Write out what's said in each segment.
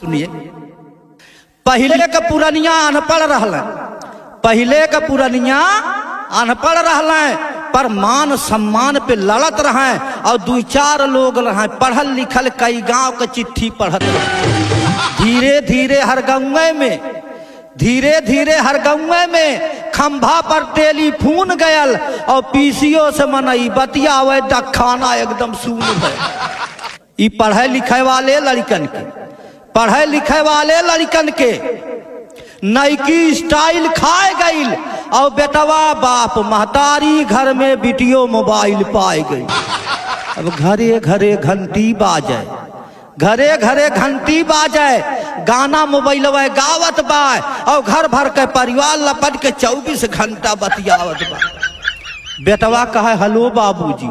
सुनिए। पहले के पुरनिया अनपढ़ रहल। पहले के पुरनिया अनपढ़ रहल, पर मान सम्मान पे लड़त रहे और दू चार लोग रहे, पढ़ल लिखल कई गाँव के चिट्ठी पढ़त धीरे धीरे हर गाँव में, धीरे धीरे हर गंगे में खंभा पर टेलीफोन गयल और पीसीओ से मनई बतियावे खाना एकदम सुन ई पढ़े लिखे वाले लड़कन के। पढ़े लिखे वाले लड़कन के। नैकी स्टाइल खाए गईल। और बेटवा बाप महतारी घर में बिटियो मोबाइल पाए गई अब घरे घरे घंटी बाजे। घरे घरे घंटी बाजे। गाना मोबाइल गावत बा और घर भर के परिवार लपट के चौबीस घंटा बतियावत बा बेटवा कहे, हेलो बाबूजी।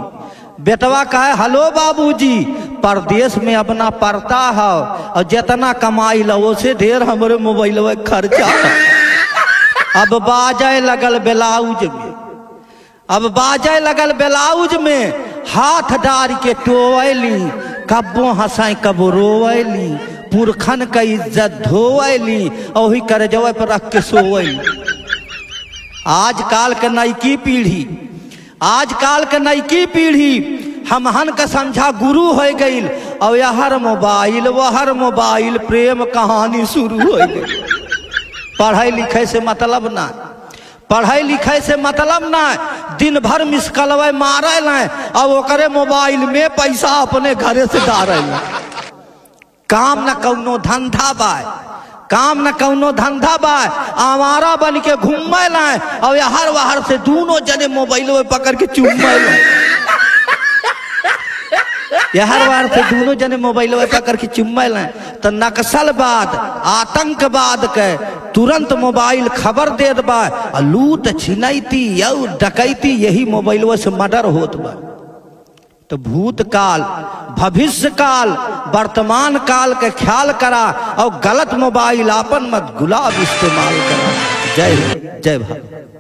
बेटवा कहे, हेलो बाबूजी। परदेश में अपना पड़ता है, और जितना कमाई लो ढेर हमारे मोबाइल में खर्चा अब बाजे लगल ब्लाउज में, अब बाजे लगल ब्लाउज में हाथ डार के टोवैली, कब्बो हंसाई कबो रोवैली, पुरखन का इज़्ज़त धोवैली और ही कर जवे पर रख के सोवैली। आजकल के नईकी पीढ़ी, आजकल के नईकी पीढ़ी हमहन के समझा गुरु हो गई और यहर मोबाइल वहर मोबाइल प्रेम कहानी शुरू हो गई पढ़ाई लिखे से मतलब ना। पढ़ाई लिखे से मतलब ना। दिन भर मिसकलवे मारे ला और ओकरे मोबाइल में पैसा अपने घरे से डारे काम न कौनो धंधा बा काम न कौनो धंधा बा आवारा बन के घूमे ला और हर वहर से दोनों जने मोबाइल पकड़ के चूमे ला हर बार से दोनों जने मोबाइल पकड़ के चुम्बे ला तो नक्सलवाद आतंकवाद के तुरंत मोबाइल खबर दे बा लूट छिनैती यौ डकैती, यही मोबाइल से मर्डर होत बा। तो भूतकाल भविष्य काल वर्तमान काल के ख्याल करा और गलत मोबाइल आपन मत गुलाब इस्तेमाल करा। जय जय भारत।